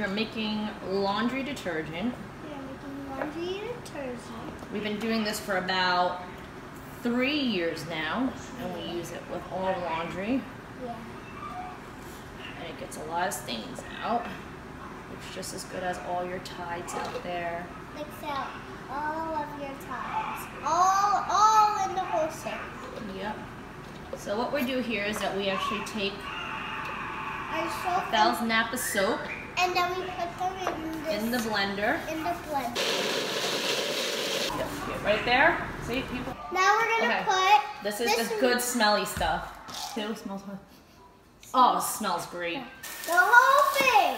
We're making laundry detergent. We are making laundry detergent. We've been doing this for about three years now, and we use it with all laundry, Yeah. and it gets a lot of stains out. It's just as good as all your tides out there. Mix out all of your ties. All, all in the whole thing. Yep. So what we do here is that we actually take Our soap and, Fels-Naptha soap and then we put them in this, in the blender. in the blender. Yep, get right there. See, people. Now we're gonna Okay. put This is This the good smelly stuff. Ew, smells good. Oh, it smells great. the whole thing.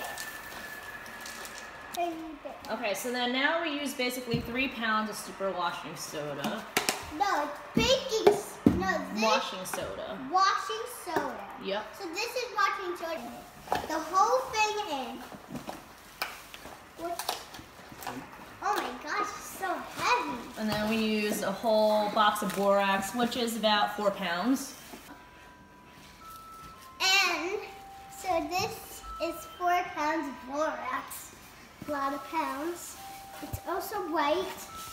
Okay, so then now we use basically three pounds of super washing soda. No, it's baking. s- No, this Washing soda. washing soda. Yep. So this is washing soda. The whole thing in. Oh my gosh, it's so heavy. And then we use a whole box of borax, which is about four pounds. And so this is four pounds of borax. A lot of pounds. It's also white.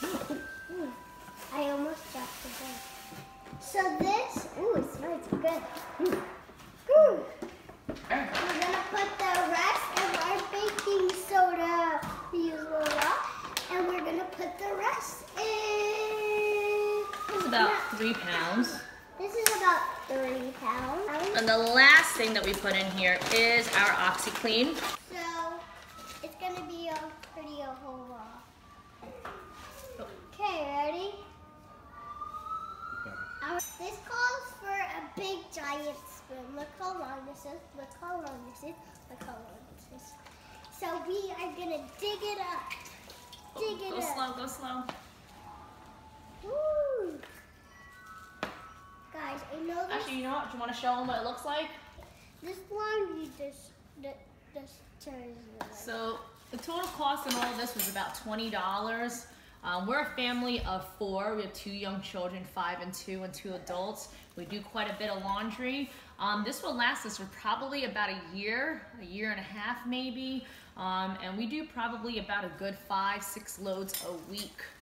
Ooh, I almost dropped the bag. So this, ooh, it smells good. Ooh. Ooh. Ah. We're gonna put the rest of our baking soda. We use a lot, and we're gonna put the rest in. It's about three pounds. This is about three pounds. And the last thing that we put in here is our OxiClean. So it's gonna be a pretty a whole lot. Okay, ready? Our, this calls for a big Look how long this is. Look how long this is. Look how long this is. So we are gonna dig it up. Dig it Go up. slow, go slow. Woo! Guys, I know this. Actually, you know what? Do you want to show them what it looks like? This laundry this this this turns. So the total cost in all this was about twenty dollars. Um, we're a family of four. We have two young children, five and two, and two adults. We do quite a bit of laundry. Um, this will last us for probably about a year, a year and a half maybe. Um, and we do probably about a good five, six loads a week.